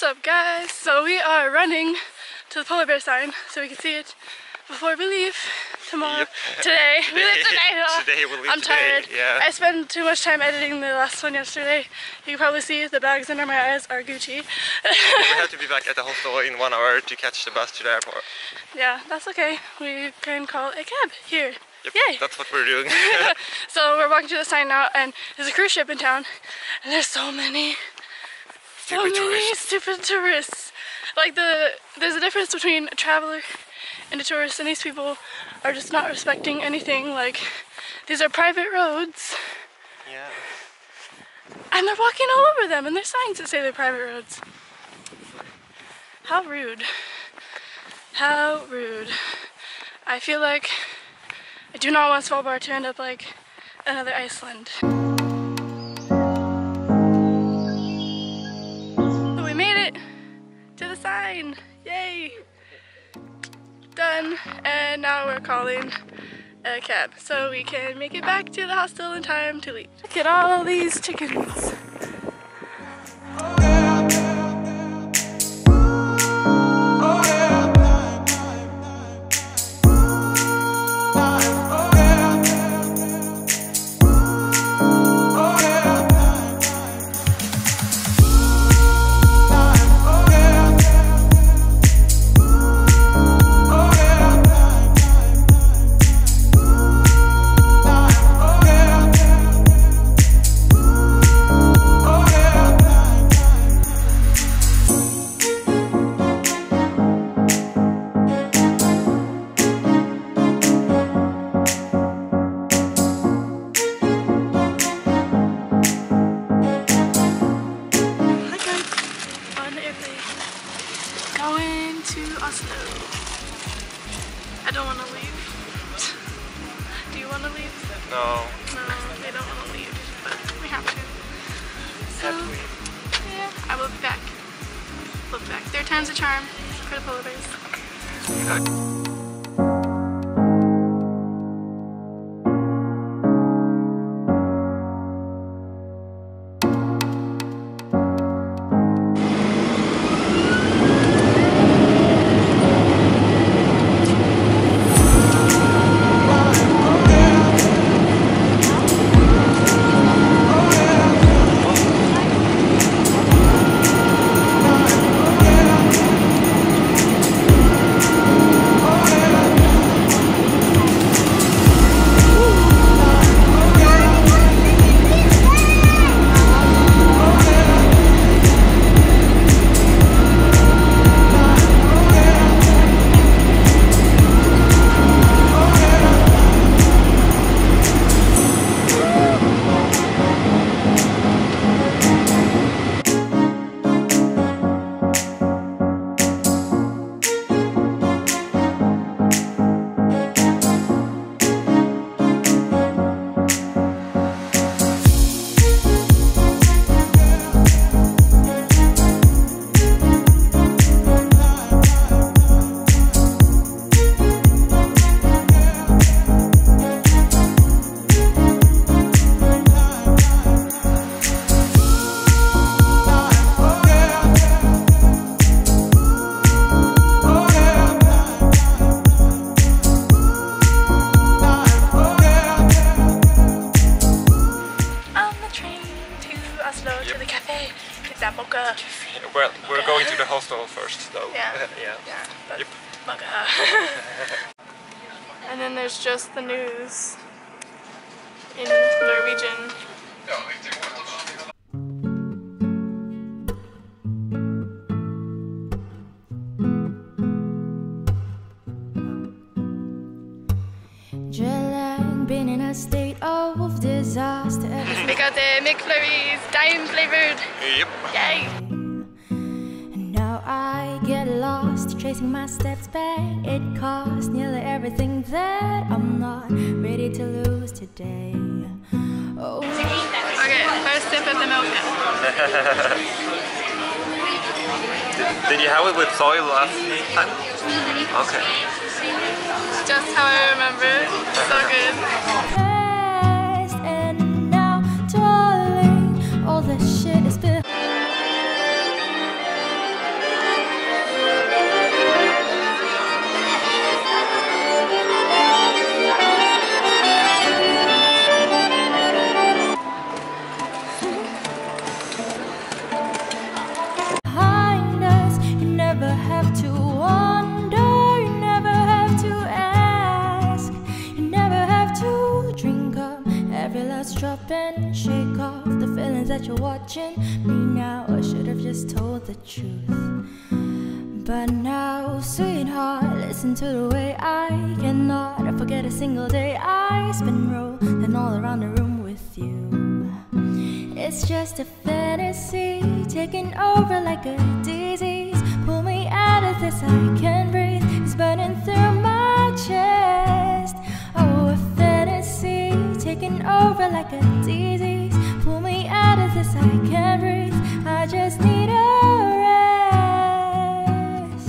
What's up guys? So we are running to the polar bear sign so we can see it before we leave tomorrow. Yep. Today. We leave today. Today we leave I'm today, tired. yeah. I spent too much time editing the last one yesterday. You can probably see the bags under my eyes are Gucci. we have to be back at the hostel in one hour to catch the bus to the airport. yeah, that's okay. We can call a cab here. Yep, Yay! that's what we're doing. So we're walking to the sign now and there's a cruise ship in town and there's so many so Stupid oh, many tourists. stupid tourists. Like the there's a difference between a traveler and a tourist and these people are just not respecting anything. Like these are private roads yeah. and they're walking all over them and there's signs that say they're private roads. How rude. How rude. I feel like I do not want Svalbard to end up like another Iceland. Yay! Done. And now we're calling a cab so we can make it back to the hostel in time to leave. Look at all these chickens. No. No, they don't want to leave, but we have to. So, yeah, I will be back. We'll be back. Third time's a charm for the polar bears. Going to the hostel first, though. Yeah. yeah. Yeah, but Yep. mocha. and then there's just the news in Norwegian. Jet lag, been in a state of disaster ever We got the McFlurries, Daim flavored. Yep. Yay! Lost my steps back. It cost nearly everything that I'm not ready to lose today. Oh, Okay, first sip of the mocha. Did you have it with soy last time? Mm-hmm. Okay. Just how I remember. So good. Watching me now. I should have just told the truth. But now, sweetheart, listen to the way I cannot forget a single day I spent rolling all around the room with you. It's just a fantasy taking over like a disease. Pull me out of this, I can't breathe. It's burning through my chest. A fantasy taking over like a disease. Pull me out of this, I can't breathe. I just need a rest.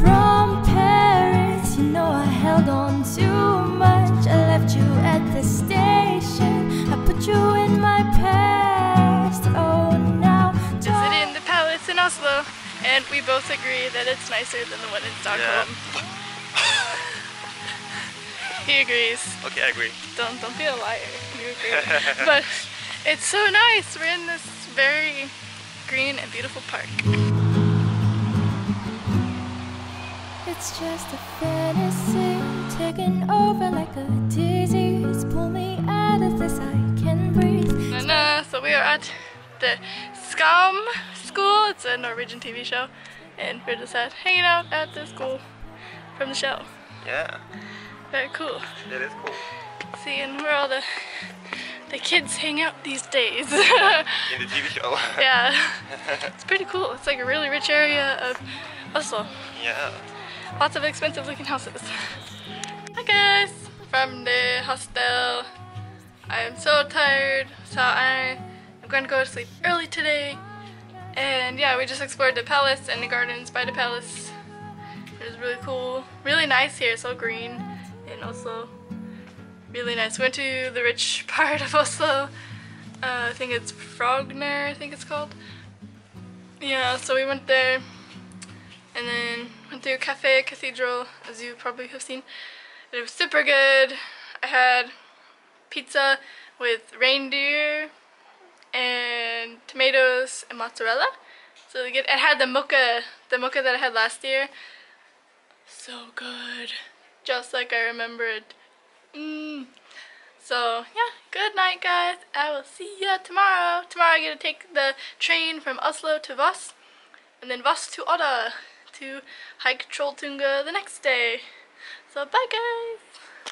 From Paris, you know I held on too much. I left you at the station. I put you in my past. Oh, now Visiting the palace in Oslo, and we both agree that it's nicer than the one in Stockholm. He agrees. Okay, I agree. Don't don't be a liar. You agree. but it's so nice. We're in this very green and beautiful park. It's just a fantasy taking over like a disease. Pull me out of this, I can breathe. And uh, so we are at the Skam School. It's a Norwegian TV show, and we're just at hanging out at the school from the show. Yeah, Very cool. it is cool. Seeing where all the the kids hang out these days. In the TV show. yeah, it's pretty cool. It's like a really rich area of Oslo. yeah. Lots of expensive looking houses. Hi guys, from the hostel. I am so tired, so I am going to go to sleep early today. And yeah, we just explored the palace and the gardens by the palace. It was really cool, really nice here, so green, also really nice. Went to the rich part of Oslo. Uh, I think it's Frogner, I think it's called. Yeah, so we went there and then went through Cafe Cathedral, as you probably have seen. It was super good. I had pizza with reindeer and tomatoes and mozzarella. So really good. It had the mocha, the mocha that I had last year. So good. Just like I remembered. Mmm. So yeah, good night guys. I will see ya tomorrow. Tomorrow I get to take the train from Oslo to Voss and then Voss to Odda to hike Trolltunga the next day. So bye guys!